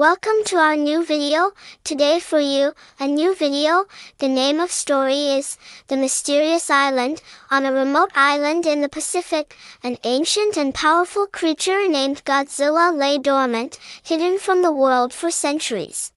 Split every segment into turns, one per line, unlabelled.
Welcome to our new video, today for you, a new video, the name of story is, The Mysterious Island, on a remote island in the Pacific, an ancient and powerful creature named Godzilla lay dormant, hidden from the world for centuries.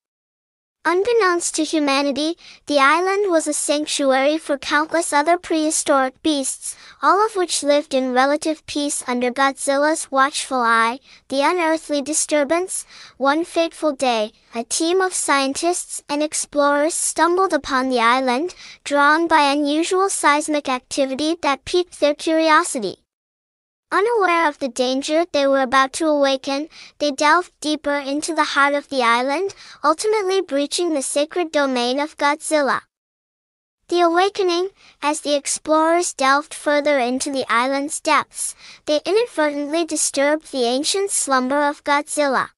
Unbeknownst to humanity, the island was a sanctuary for countless other prehistoric beasts, all of which lived in relative peace under Godzilla's watchful eye. The unearthly disturbance, one fateful day, a team of scientists and explorers stumbled upon the island, drawn by unusual seismic activity that piqued their curiosity. Unaware of the danger they were about to awaken, they delved deeper into the heart of the island, ultimately breaching the sacred domain of Godzilla. The awakening, as the explorers delved further into the island's depths, they inadvertently disturbed the ancient slumber of Godzilla.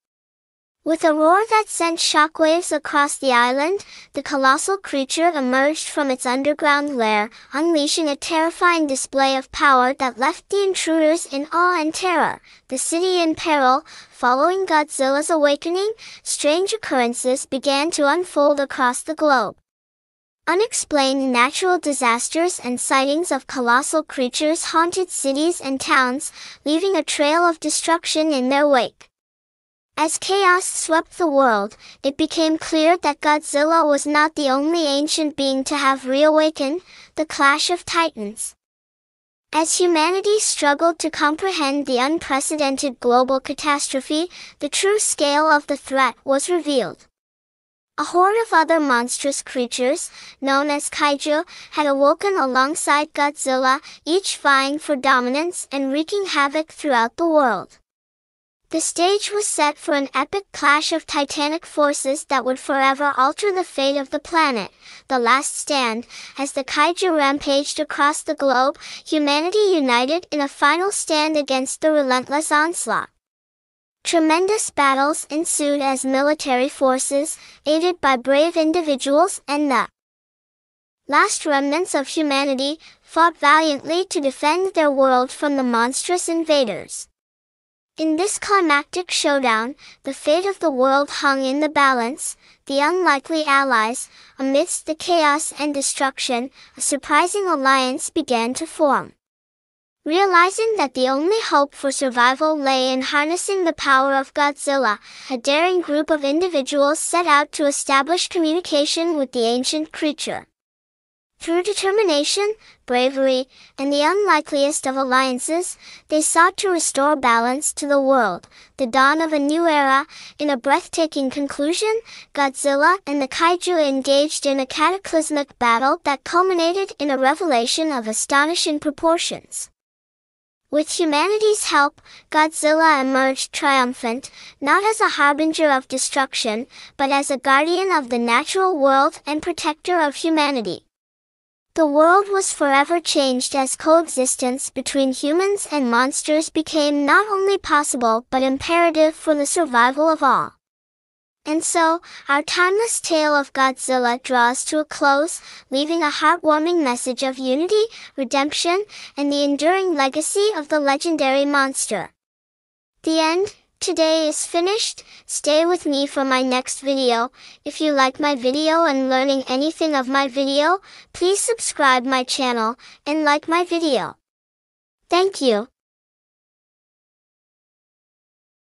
With a roar that sent shockwaves across the island, the colossal creature emerged from its underground lair, unleashing a terrifying display of power that left the intruders in awe and terror. The city in peril, following Godzilla's awakening, strange occurrences began to unfold across the globe. Unexplained natural disasters and sightings of colossal creatures haunted cities and towns, leaving a trail of destruction in their wake. As chaos swept the world, it became clear that Godzilla was not the only ancient being to have reawakened, the clash of titans. As humanity struggled to comprehend the unprecedented global catastrophe, the true scale of the threat was revealed. A horde of other monstrous creatures, known as kaiju, had awoken alongside Godzilla, each vying for dominance and wreaking havoc throughout the world. The stage was set for an epic clash of titanic forces that would forever alter the fate of the planet. The Last Stand, as the kaiju rampaged across the globe, humanity united in a final stand against the relentless onslaught. Tremendous battles ensued as military forces, aided by brave individuals and the last remnants of humanity, fought valiantly to defend their world from the monstrous invaders. In this climactic showdown, the fate of the world hung in the balance, the unlikely allies, amidst the chaos and destruction, a surprising alliance began to form. Realizing that the only hope for survival lay in harnessing the power of Godzilla, a daring group of individuals set out to establish communication with the ancient creature. Through determination, bravery, and the unlikeliest of alliances, they sought to restore balance to the world, the dawn of a new era. In a breathtaking conclusion, Godzilla and the kaiju engaged in a cataclysmic battle that culminated in a revelation of astonishing proportions. With humanity's help, Godzilla emerged triumphant, not as a harbinger of destruction, but as a guardian of the natural world and protector of humanity. The world was forever changed as coexistence between humans and monsters became not only possible but imperative for the survival of all. And so, our timeless tale of Godzilla draws to a close, leaving a heartwarming message of unity, redemption, and the enduring legacy of the legendary monster. The end, Today is finished, stay with me for my next video. If you like my video and learning anything of my video, please subscribe my channel and like my video. Thank you.